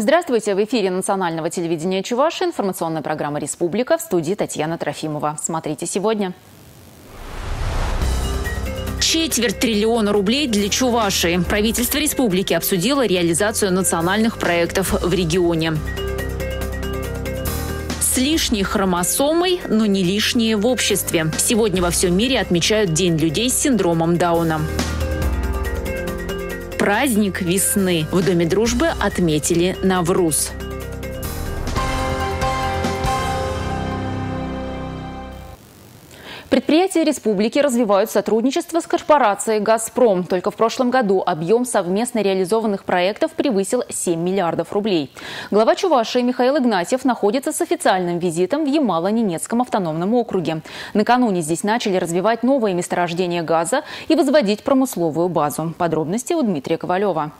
Здравствуйте! В эфире национального телевидения Чуваши информационная программа «Республика» в студии Татьяна Трофимова. Смотрите сегодня. Четверть триллиона рублей для Чувашии. Правительство республики обсудило реализацию национальных проектов в регионе. С лишней хромосомой, но не лишние в обществе. Сегодня во всем мире отмечают День людей с синдромом Дауна. Праздник весны в Доме дружбы отметили Навруз. Предприятия республики развивают сотрудничество с корпорацией «Газпром». Только в прошлом году объем совместно реализованных проектов превысил 7 миллиардов рублей. Глава Чувашии Михаил Игнатьев находится с официальным визитом в Ямало-Ненецком автономном округе. Накануне здесь начали развивать новые месторождения газа и возводить промысловую базу. Подробности у Дмитрия Ковалева.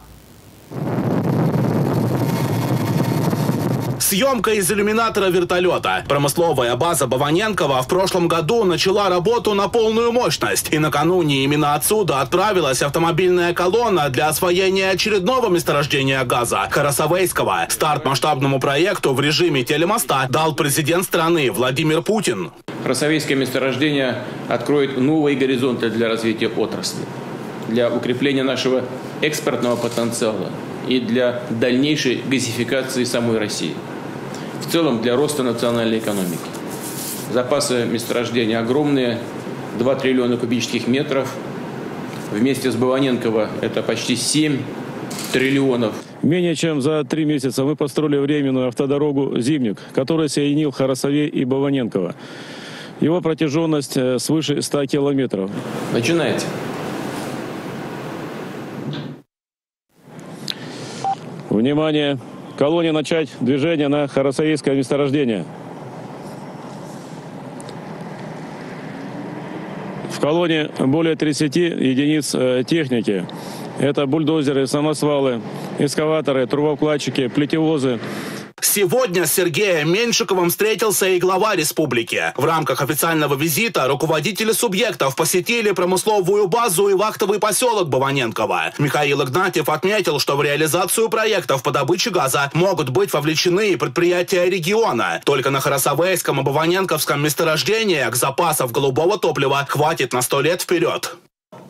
Съемка из иллюминатора вертолета. Промысловая база Баваненкова в прошлом году начала работу на полную мощность. И накануне именно отсюда отправилась автомобильная колонна для освоения очередного месторождения газа – Харасовейского. Старт масштабному проекту в режиме телемоста дал президент страны Владимир Путин. Харасовейское месторождение откроет новые горизонты для развития отрасли, для укрепления нашего экспортного потенциала и для дальнейшей газификации самой России в целом для роста национальной экономики. Запасы месторождения огромные, 2 триллиона кубических метров. Вместе с Баваненково это почти 7 триллионов. Менее чем за три месяца мы построили временную автодорогу «Зимник», которая соединил Харасове и Баваненково. Его протяженность э, свыше 100 километров. Начинайте. Внимание! Колонии начать движение на Харасаийское месторождение. В колонии более 30 единиц э, техники. Это бульдозеры, самосвалы, эскаваторы, трубовкладчики, плетевозы, Сегодня с Сергеем Меньшиковым встретился и глава республики. В рамках официального визита руководители субъектов посетили промысловую базу и вахтовый поселок Баваненково. Михаил Игнатьев отметил, что в реализацию проектов по добыче газа могут быть вовлечены и предприятия региона. Только на Харасовейском и Баваненковском месторождениях запасов голубого топлива хватит на сто лет вперед.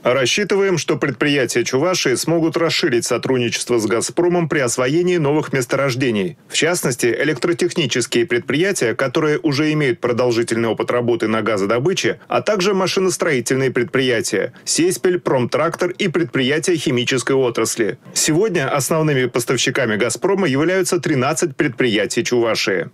Рассчитываем, что предприятия Чувашии смогут расширить сотрудничество с «Газпромом» при освоении новых месторождений. В частности, электротехнические предприятия, которые уже имеют продолжительный опыт работы на газодобыче, а также машиностроительные предприятия – Сеспель, Промтрактор и предприятия химической отрасли. Сегодня основными поставщиками «Газпрома» являются 13 предприятий Чувашии.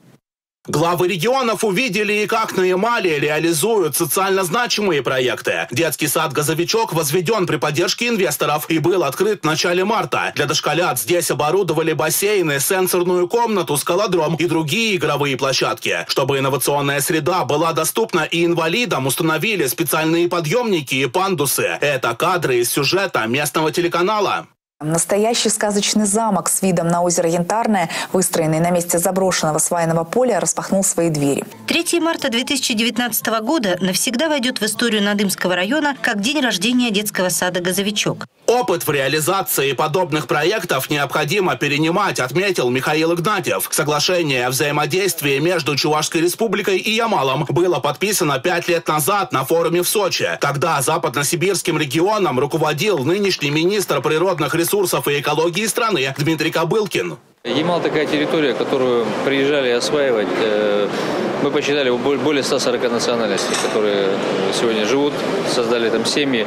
Главы регионов увидели и как на Ямале реализуют социально значимые проекты. Детский сад «Газовичок» возведен при поддержке инвесторов и был открыт в начале марта. Для дошколят здесь оборудовали бассейны, сенсорную комнату, скалодром и другие игровые площадки. Чтобы инновационная среда была доступна и инвалидам, установили специальные подъемники и пандусы. Это кадры из сюжета местного телеканала. Настоящий сказочный замок с видом на озеро Янтарное, выстроенный на месте заброшенного свайного поля, распахнул свои двери. 3 марта 2019 года навсегда войдет в историю Надымского района как день рождения детского сада «Газовичок». Опыт в реализации подобных проектов необходимо перенимать, отметил Михаил Игнатьев. Соглашение о взаимодействии между Чувашской республикой и Ямалом было подписано пять лет назад на форуме в Сочи. Тогда западносибирским регионом руководил нынешний министр природных ресурсов ресурсов и экологии страны Дмитрий Кобылкин. Ямал такая территория, которую приезжали осваивать. Э, мы посчитали более 140 национальностей, которые сегодня живут, создали там семьи,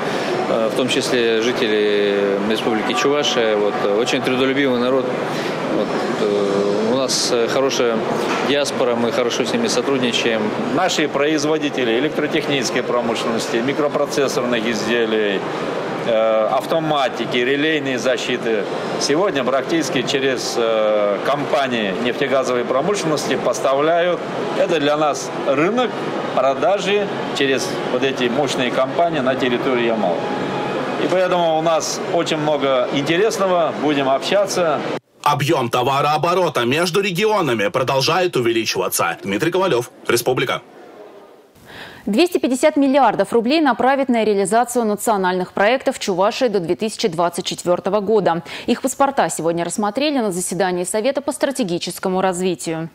э, в том числе жители Республики Чувашия. Вот, очень трудолюбивый народ. Вот, э, нас хорошая диаспора, мы хорошо с ними сотрудничаем. Наши производители электротехнической промышленности, микропроцессорных изделий, Э, автоматики, релейные защиты. Сегодня практически через э, компании нефтегазовой промышленности поставляют. Это для нас рынок продажи через вот эти мощные компании на территории Ямала. И поэтому у нас очень много интересного, будем общаться. Объем товарооборота между регионами продолжает увеличиваться. Дмитрий Ковалев, Республика. 250 миллиардов рублей направить на реализацию национальных проектов Чувашии до 2024 года. Их паспорта сегодня рассмотрели на заседании Совета по стратегическому развитию.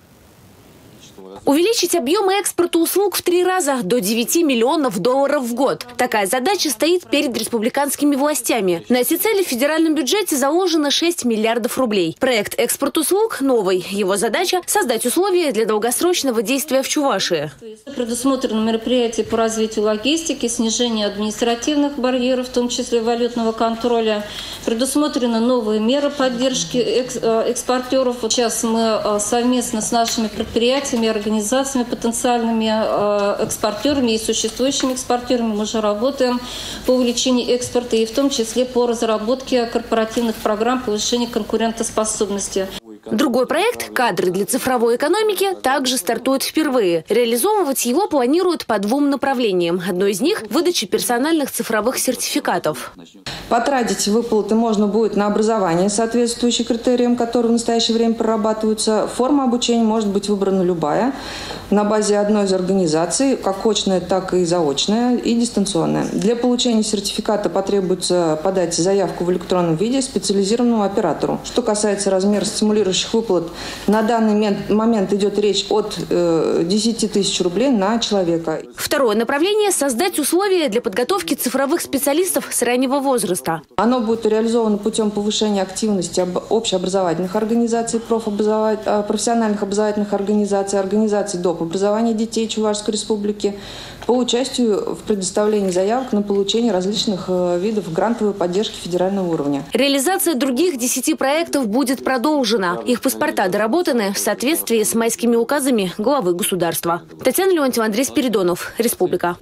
Увеличить объемы экспорта услуг в три раза до 9 миллионов долларов в год. Такая задача стоит перед республиканскими властями. На эти цели в федеральном бюджете заложено 6 миллиардов рублей. Проект «Экспорт услуг» новый. Его задача – создать условия для долгосрочного действия в Чувашии. Предусмотрено мероприятие по развитию логистики, снижению административных барьеров, в том числе валютного контроля. Предусмотрены новые меры поддержки э, экспортеров. Сейчас мы э, совместно с нашими предприятиями организациями потенциальными э, экспортерами и существующими экспортерами. Мы уже работаем по увеличению экспорта и в том числе по разработке корпоративных программ повышения конкурентоспособности. Другой проект «Кадры для цифровой экономики» также стартует впервые. Реализовывать его планируют по двум направлениям. Одно из них – выдача персональных цифровых сертификатов. Потратить выплаты можно будет на образование, соответствующее критериям, которые в настоящее время прорабатываются. Форма обучения может быть выбрана любая на базе одной из организаций, как очная, так и заочная, и дистанционная. Для получения сертификата потребуется подать заявку в электронном виде специализированному оператору. Что касается размера стимулирующих выплат, на данный момент идет речь от 10 э, тысяч рублей на человека. Второе направление – создать условия для подготовки цифровых специалистов с раннего возраста. Оно будет реализовано путем повышения активности общеобразовательных организаций, э, профессиональных образовательных организаций, организаций доп образования детей Чувашской Республики по участию в предоставлении заявок на получение различных э, видов грантовой поддержки федерального уровня. Реализация других 10 проектов будет продолжена. Их паспорта доработаны в соответствии с майскими указами главы государства. Татьяна Леонтьева, Андрей Спиридонов, Республика.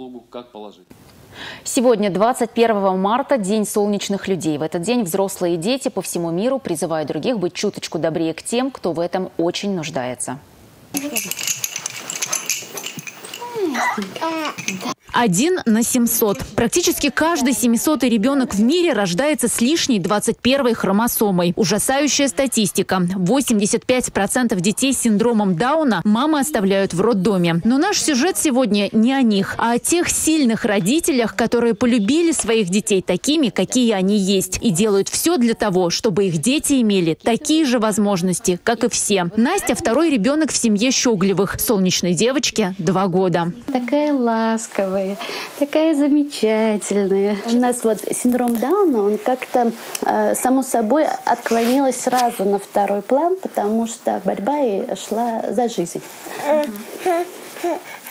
Сегодня, 21 марта, День солнечных людей. В этот день взрослые и дети по всему миру призывают других быть чуточку добрее к тем, кто в этом очень нуждается. Один на 700. Практически каждый 700 ребенок в мире рождается с лишней 21 хромосомой. Ужасающая статистика. 85% детей с синдромом Дауна мамы оставляют в роддоме. Но наш сюжет сегодня не о них, а о тех сильных родителях, которые полюбили своих детей такими, какие они есть, и делают все для того, чтобы их дети имели такие же возможности, как и все. Настя – второй ребенок в семье Щеглевых. Солнечной девочке – два года. Такая ласковая такая замечательная. У нас вот синдром Дауна, он как-то э, само собой отклонилась сразу на второй план, потому что борьба и шла за жизнь.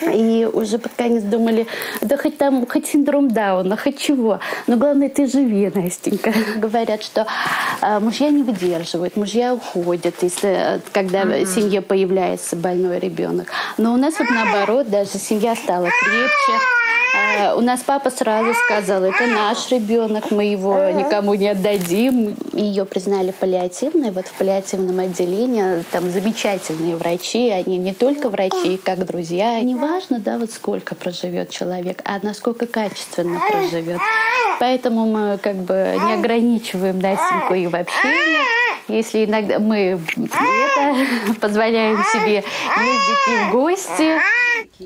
И уже под конец думали, да хоть там, хоть синдром Дауна, хоть чего. Но главное, ты живи, Настенька. Говорят, что э, мужья не выдерживают, мужья уходят, если, когда в семье появляется больной ребенок. Но у нас вот наоборот, даже семья стала крепче. Э, у нас папа сразу сказал, это наш ребенок, мы его никому не отдадим. Ее признали паллиативной, вот в паллиативном отделении там замечательные врачи, они не только врачи, как друзья. Не важно, да, вот сколько проживет человек, а насколько качественно проживет. Поэтому мы как бы не ограничиваем Настеньку и в общении. Если иногда мы это, позволяем себе ездить и в гости,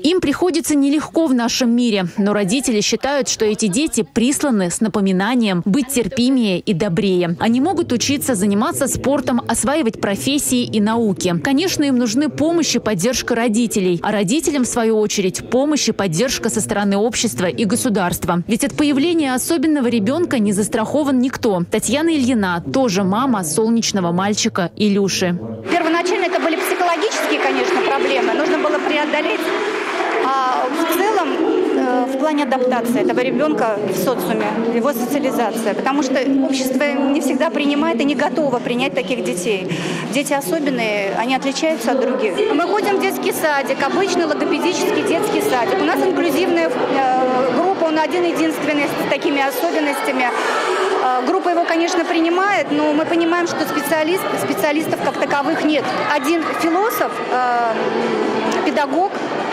им приходится нелегко в нашем мире, но родители считают, что эти дети присланы с напоминанием быть терпимее и добрее. Они могут учиться, заниматься спортом, осваивать профессии и науки. Конечно, им нужны помощь и поддержка родителей, а родителям, в свою очередь, помощь и поддержка со стороны общества и государства. Ведь от появления особенного ребенка не застрахован никто. Татьяна Ильина тоже мама солнечного мальчика Илюши. Первоначально это были психологические, конечно, проблемы. Нужно было преодолеть а в целом, э, в плане адаптации этого ребенка в социуме, его социализация, потому что общество не всегда принимает и не готово принять таких детей. Дети особенные, они отличаются от других. Мы ходим в детский садик, обычный логопедический детский садик. У нас инклюзивная э, группа, он один-единственный с такими особенностями. Э, группа его, конечно, принимает, но мы понимаем, что специалист, специалистов как таковых нет. Один философ, педагог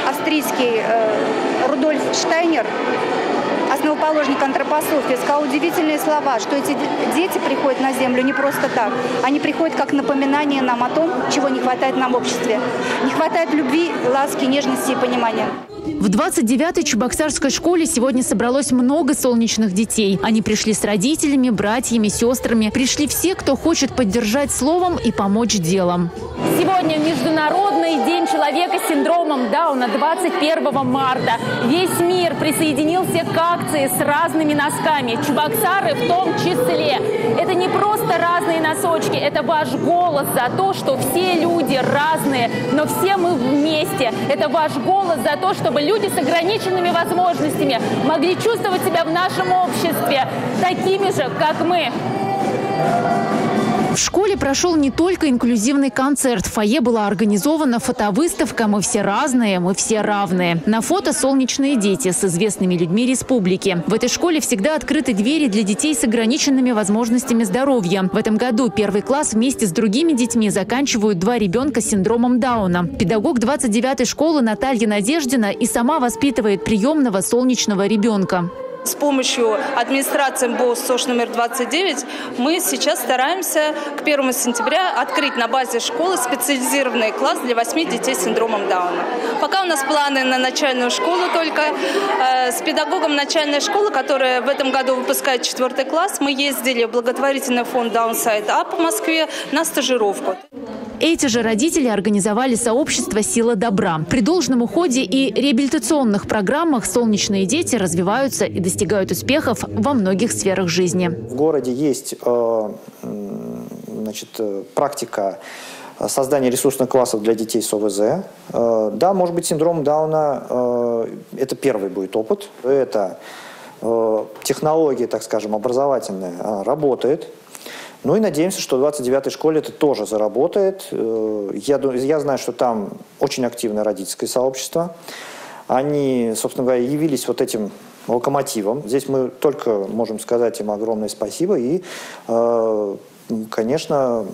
австрийский э, Рудольф Штайнер, основоположник антропософии, сказал удивительные слова, что эти дети приходят на Землю не просто так. Они приходят как напоминание нам о том, чего не хватает нам в обществе. Не хватает любви, ласки, нежности и понимания. В 29-й Чебоксарской школе сегодня собралось много солнечных детей. Они пришли с родителями, братьями, сестрами. Пришли все, кто хочет поддержать словом и помочь делом. Сегодня Международный день человека с синдромом Дауна 21 марта. Весь мир присоединился к акции с разными носками. Чебоксары в том числе. Это не просто разные носочки, это ваш голос за то, что все люди разные, но все мы вместе. Это ваш голос за то, чтобы люди с ограниченными возможностями могли чувствовать себя в нашем обществе такими же, как мы. В школе прошел не только инклюзивный концерт. В фойе была организована фотовыставка «Мы все разные, мы все равные». На фото солнечные дети с известными людьми республики. В этой школе всегда открыты двери для детей с ограниченными возможностями здоровья. В этом году первый класс вместе с другими детьми заканчивают два ребенка с синдромом Дауна. Педагог 29-й школы Наталья Надеждина и сама воспитывает приемного солнечного ребенка. С помощью администрации МБО СОШ номер 29 мы сейчас стараемся к 1 сентября открыть на базе школы специализированный класс для 8 детей с синдромом Дауна. Пока у нас планы на начальную школу только. Э, с педагогом начальной школы, которая в этом году выпускает 4 класс, мы ездили в благотворительный фонд Downside Up в Москве на стажировку. Эти же родители организовали сообщество «Сила добра». При должном уходе и реабилитационных программах солнечные дети развиваются и достигают успехов во многих сферах жизни. В городе есть э, значит, практика создания ресурсных классов для детей с ОВЗ. Э, да, может быть, синдром Дауна э, – это первый будет опыт. Это технология, так скажем, образовательная работает. Ну и надеемся, что в 29-й школе это тоже заработает. Э, я, я знаю, что там очень активное родительское сообщество. Они, собственно говоря, явились вот этим локомотивом. Здесь мы только можем сказать им огромное спасибо и, э, конечно,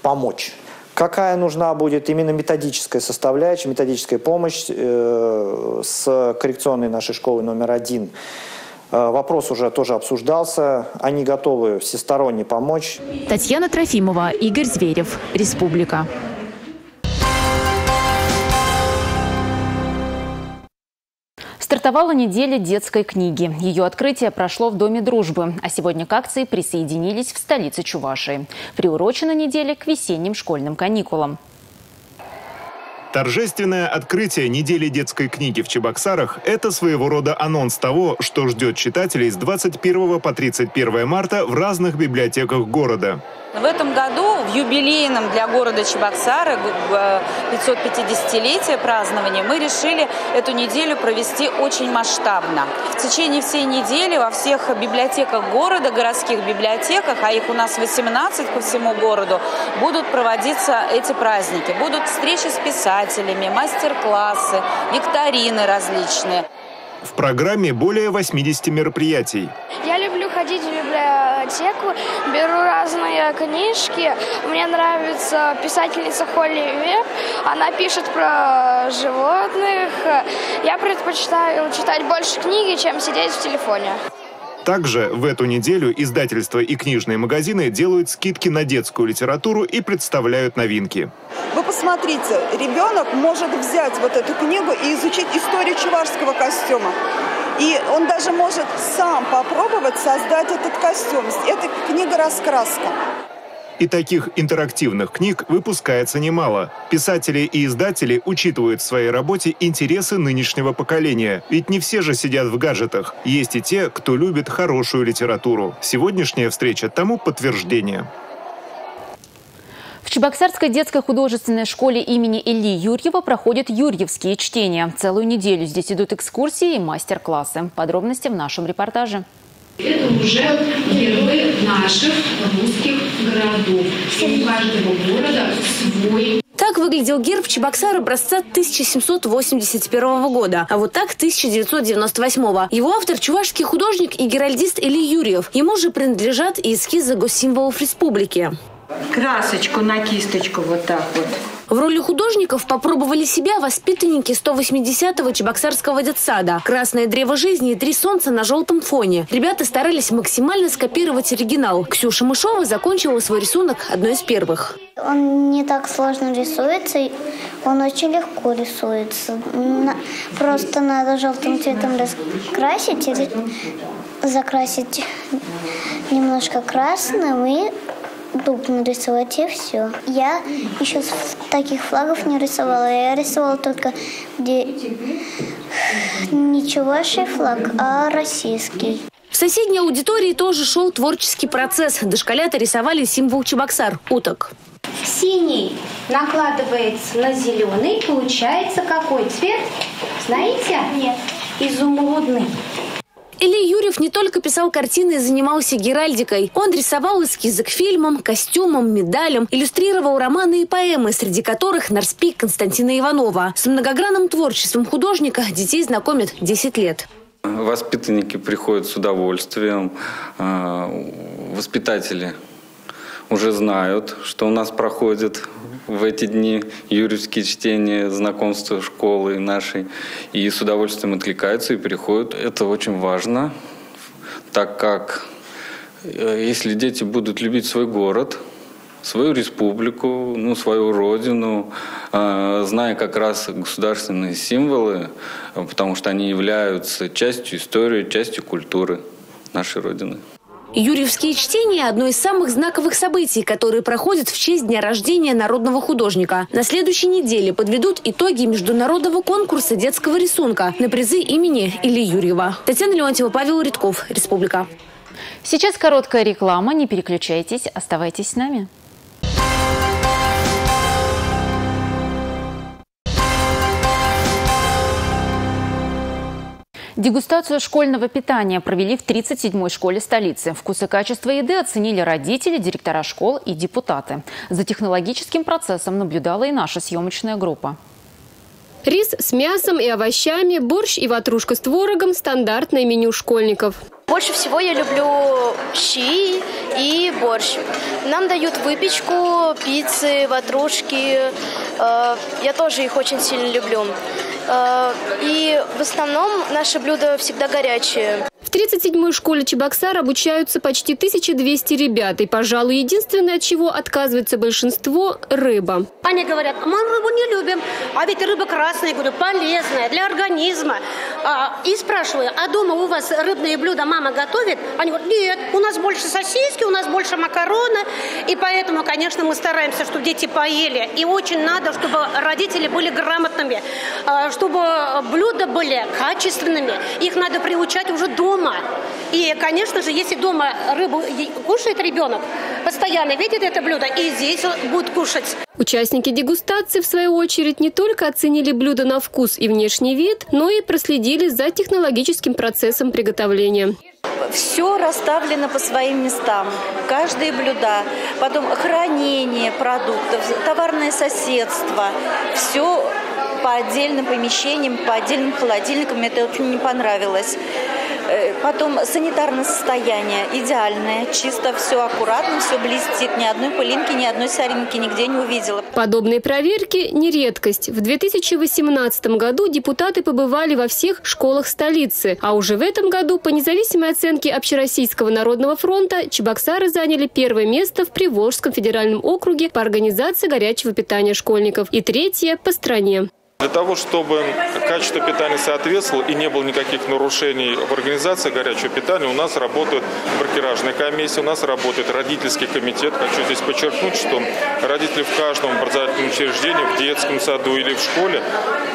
помочь. Какая нужна будет именно методическая составляющая, методическая помощь э, с коррекционной нашей школы номер один – вопрос уже тоже обсуждался. Они готовы всесторонне помочь. Татьяна Трофимова, Игорь Зверев, Республика. Стартовала неделя детской книги. Ее открытие прошло в Доме дружбы, а сегодня к акции присоединились в столице Чувашии. Приурочена неделя к весенним школьным каникулам. Торжественное открытие недели детской книги в Чебоксарах – это своего рода анонс того, что ждет читателей с 21 по 31 марта в разных библиотеках города. В этом году в юбилейном для города Чебоксары 550-летие празднования мы решили эту неделю провести очень масштабно. В течение всей недели во всех библиотеках города, городских библиотеках, а их у нас 18 по всему городу, будут проводиться эти праздники. Будут встречи с писателями, мастер-классы, викторины различные. В программе более 80 мероприятий. Я люблю ходить в библиотеку, беру разные книжки. Мне нравится писательница Холли Веб. Она пишет про животных. Я предпочитаю читать больше книги, чем сидеть в телефоне. Также в эту неделю издательства и книжные магазины делают скидки на детскую литературу и представляют новинки. Вы посмотрите, ребенок может взять вот эту книгу и изучить историю чувашского костюма. И он даже может сам попробовать создать этот костюм. Это книга-раскраска. И таких интерактивных книг выпускается немало. Писатели и издатели учитывают в своей работе интересы нынешнего поколения. Ведь не все же сидят в гаджетах. Есть и те, кто любит хорошую литературу. Сегодняшняя встреча тому подтверждение. В Чебоксарской детской художественной школе имени Ильи Юрьева проходят юрьевские чтения. Целую неделю здесь идут экскурсии и мастер-классы. Подробности в нашем репортаже. Это уже герои наших русских городов. У каждого города свой так выглядел герб Чебоксар образца 1781 года, а вот так 1998. Его автор – чувашский художник и геральдист Или Юрьев. Ему же принадлежат и эскизы госсимволов республики. Красочку на кисточку вот так вот. В роли художников попробовали себя воспитанники 180-го Чебоксарского детсада. Красное древо жизни и три солнца на желтом фоне. Ребята старались максимально скопировать оригинал. Ксюша Мышова закончила свой рисунок одной из первых. Он не так сложно рисуется, Он очень легко рисуется. Просто надо желтым цветом раскрасить или закрасить немножко красным и дуб нарисовать и все. Я еще таких флагов не рисовала. Я рисовала только где не чуваший флаг, а российский. В соседней аудитории тоже шел творческий процесс. Дошколята рисовали символ Чебоксар – уток. Синий накладывается на зеленый. Получается какой цвет? Знаете? Нет. Изумрудный. Илья Юрьев не только писал картины и занимался геральдикой. Он рисовал эскизы к фильмам, костюмам, медалям, иллюстрировал романы и поэмы, среди которых «Нарспик» Константина Иванова. С многогранным творчеством художника детей знакомят 10 лет. Воспитанники приходят с удовольствием, а, воспитатели уже знают, что у нас проходит в эти дни юрьевские чтения, знакомства школы нашей, и с удовольствием откликаются и приходят. Это очень важно, так как э, если дети будут любить свой город – свою республику, ну, свою родину, а, зная как раз государственные символы, потому что они являются частью истории, частью культуры нашей Родины. Юрьевские чтения – одно из самых знаковых событий, которые проходят в честь дня рождения народного художника. На следующей неделе подведут итоги международного конкурса детского рисунка на призы имени Ильи Юрьева. Татьяна Леонтьева, Павел Ритков, Республика. Сейчас короткая реклама. Не переключайтесь, оставайтесь с нами. Дегустацию школьного питания провели в 37-й школе столицы. Вкус и качество еды оценили родители, директора школ и депутаты. За технологическим процессом наблюдала и наша съемочная группа. Рис с мясом и овощами, борщ и ватрушка с творогом – стандартное меню школьников. Больше всего я люблю щи и борщ. Нам дают выпечку, пиццы, ватрушки. Э, я тоже их очень сильно люблю. Э, и в основном наши блюда всегда горячие. В 37-й школе Чебоксар обучаются почти 1200 ребят. И, пожалуй, единственное, от чего отказывается большинство – рыба. Они говорят, мы рыбу не любим, а ведь рыба красная, говорю, полезная для организма. А, и спрашиваю, а дома у вас рыбные блюда мама готовит? Они говорят, нет, у нас больше сосиски, у нас больше макароны. И поэтому, конечно, мы стараемся, чтобы дети поели. И очень надо, чтобы родители были грамотными, а, чтобы блюда были качественными. Их надо приучать уже дома. И, конечно же, если дома рыбу кушает ребенок, постоянно видит это блюдо, и здесь будет кушать. Участники дегустации, в свою очередь, не только оценили блюдо на вкус и внешний вид, но и проследили за технологическим процессом приготовления. Все расставлено по своим местам. Каждые блюда, потом хранение продуктов, товарное соседство. Все по отдельным помещениям, по отдельным холодильникам. Это очень не понравилось. Э, потом санитарное состояние идеальное, чисто все аккуратно, все блестит, ни одной пылинки, ни одной соринки нигде не увидела. Подобные проверки не редкость. В 2018 году депутаты побывали во всех школах столицы, а уже в этом году по независимой оценке Общероссийского народного фронта Чебоксары заняли первое место в Приволжском федеральном округе по организации горячего питания школьников и третье по стране. Для того, чтобы качество питания соответствовало и не было никаких нарушений в организации горячего питания, у нас работает бракеражная комиссия, у нас работает родительский комитет. Хочу здесь подчеркнуть, что родители в каждом образовательном учреждении, в детском саду или в школе,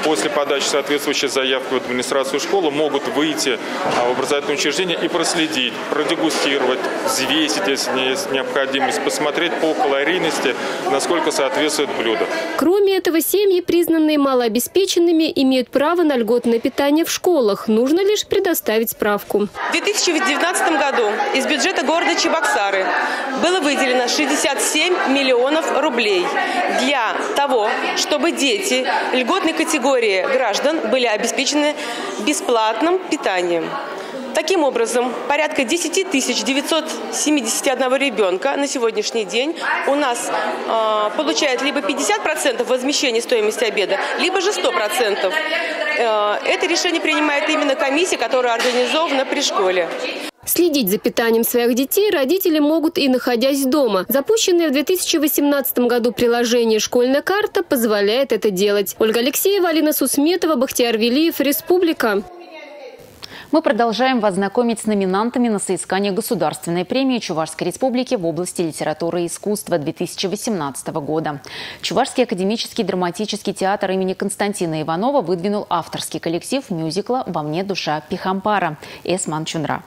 после подачи соответствующей заявки в администрацию школы, могут выйти а, в образовательное учреждение и проследить, продегустировать, взвесить, если есть необходимость, посмотреть по калорийности, насколько соответствует блюдо. Кроме этого, семьи, признанные малообеспеченными, обеспеченными имеют право на льготное питание в школах. Нужно лишь предоставить справку. В 2019 году из бюджета города Чебоксары было выделено 67 миллионов рублей для того, чтобы дети льготной категории граждан были обеспечены бесплатным питанием. Таким образом, порядка 10 971 ребенка на сегодняшний день у нас э, получает либо 50% возмещения стоимости обеда, либо же 100%. Э, это решение принимает именно комиссия, которая организована при школе. Следить за питанием своих детей родители могут и находясь дома. Запущенное в 2018 году приложение «Школьная карта» позволяет это делать. Ольга Алексеева, Алина Сусметова, Бахтияр Велиев, Республика. Мы продолжаем вас знакомить с номинантами на соискание Государственной премии Чувашской Республики в области литературы и искусства 2018 года. Чувашский академический драматический театр имени Константина Иванова выдвинул авторский коллектив мюзикла «Во мне душа Пихампара» Эсман Чунра.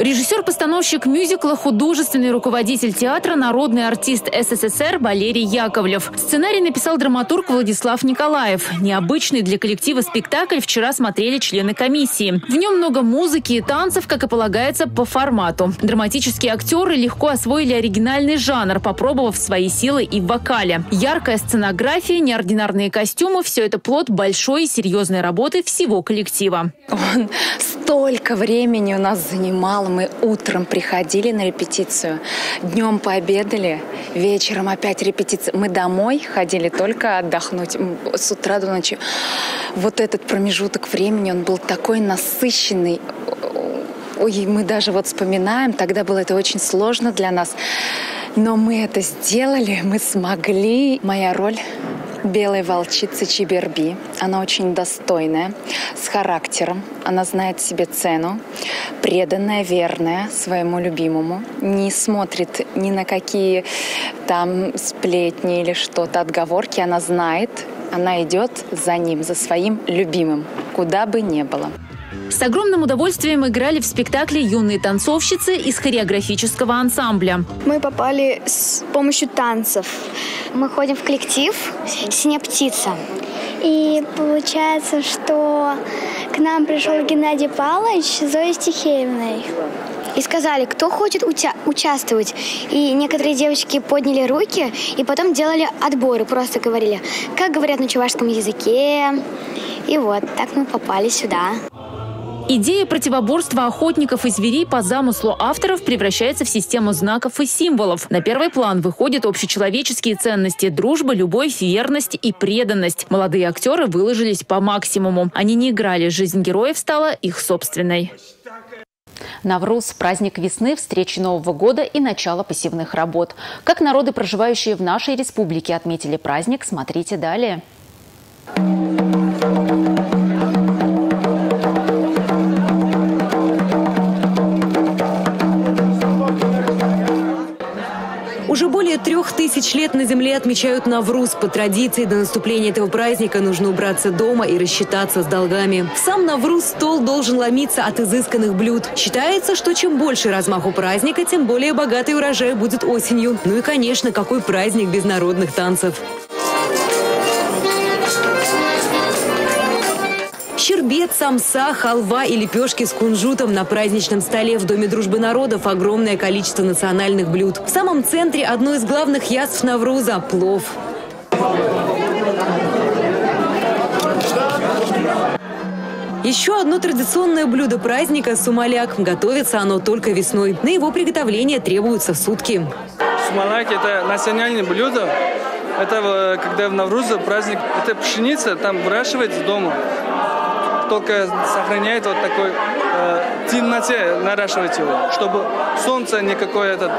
Режиссер-постановщик мюзикла, художественный руководитель театра, народный артист СССР Валерий Яковлев. Сценарий написал драматург Владислав Николаев. Необычный для коллектива спектакль вчера смотрели члены комиссии. В нем много музыки и танцев, как и полагается, по формату. Драматические актеры легко освоили оригинальный жанр, попробовав свои силы и в вокале. Яркая сценография, неординарные костюмы – все это плод большой и серьезной работы всего коллектива. Он столько времени у нас занимал мы утром приходили на репетицию, днем пообедали, вечером опять репетиция. Мы домой ходили только отдохнуть с утра до ночи. Вот этот промежуток времени, он был такой насыщенный. Ой, мы даже вот вспоминаем, тогда было это очень сложно для нас. Но мы это сделали, мы смогли. Моя роль белой волчицы Чиберби. Она очень достойная, с характером. Она знает себе цену, преданная, верная своему любимому. Не смотрит ни на какие там сплетни или что-то, отговорки. Она знает, она идет за ним, за своим любимым, куда бы ни было. С огромным удовольствием играли в спектакле юные танцовщицы из хореографического ансамбля. Мы попали с помощью танцев. Мы ходим в коллектив «Синяя птица». И получается, что к нам пришел Геннадий Павлович с Зоей Стихеевной. И сказали, кто хочет уча- участвовать. И некоторые девочки подняли руки и потом делали отборы. Просто говорили, как говорят на чувашском языке. И вот, так мы попали сюда. Идея противоборства охотников и зверей по замыслу авторов превращается в систему знаков и символов. На первый план выходят общечеловеческие ценности – дружба, любовь, верность и преданность. Молодые актеры выложились по максимуму. Они не играли, жизнь героев стала их собственной. Навруз – праздник весны, встречи Нового года и начало пассивных работ. Как народы, проживающие в нашей республике, отметили праздник, смотрите далее. Трех тысяч лет на Земле отмечают Навруз. По традиции, до наступления этого праздника нужно убраться дома и рассчитаться с долгами. Сам Навруз стол должен ломиться от изысканных блюд. Считается, что чем больше размаху праздника, тем более богатый урожай будет осенью. Ну и, конечно, какой праздник без народных танцев. Щербет, самса, халва и лепешки с кунжутом на праздничном столе в Доме дружбы народов огромное количество национальных блюд. В самом центре одно из главных яств Навруза – плов. Еще одно традиционное блюдо праздника – сумаляк. Готовится оно только весной. На его приготовление требуются сутки. Сумаляк – это национальное блюдо. Это когда в Навруза праздник, это пшеница, там выращивается дома. Только сохраняет вот такой э, темноте, наращивать его, чтобы солнца никакой этот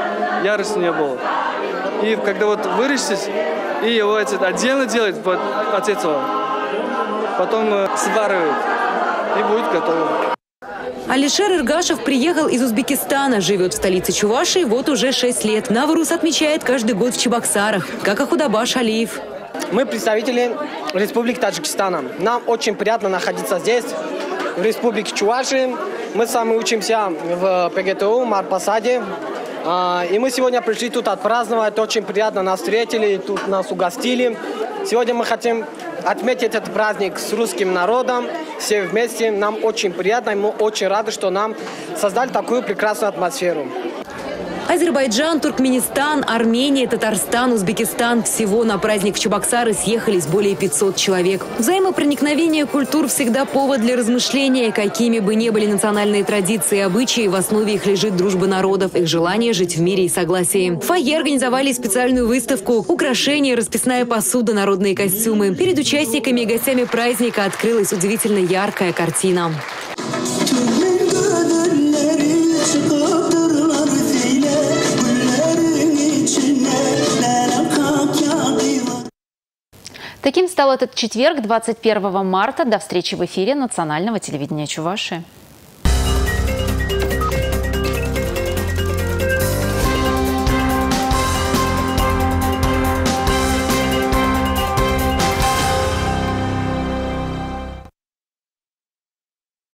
ярость не было. И когда вот вырастет, и его этот, отдельно делать вот, от этого, потом э, сваривают, и будет готово. Алишер Иргашев приехал из Узбекистана, живет в столице Чувашии вот уже 6 лет. Навруз отмечает каждый год в Чебоксарах, как и Худабаш Алиев. Мы представители Республики Таджикистана. Нам очень приятно находиться здесь, в Республике Чувашии. Мы сами учимся в ПГТУ, Марпасаде. А, И мы сегодня пришли тут отпраздновать. Очень приятно нас встретили, тут нас угостили. Сегодня мы хотим отметить этот праздник с русским народом. Все вместе. Нам очень приятно, и мы очень рады, что нам создали такую прекрасную атмосферу. Азербайджан, Туркменистан, Армения, Татарстан, Узбекистан. Всего на праздник в Чебоксары съехались более 500 человек. Взаимопроникновение культур всегда повод для размышления. Какими бы ни были национальные традиции и обычаи, в основе их лежит дружба народов, их желание жить в мире и согласии. В фойе организовали специальную выставку «Украшения, расписная посуда, народные костюмы». Перед участниками и гостями праздника открылась удивительно яркая картина. Настал этот четверг, 21 марта. До встречи в эфире национального телевидения Чувашии.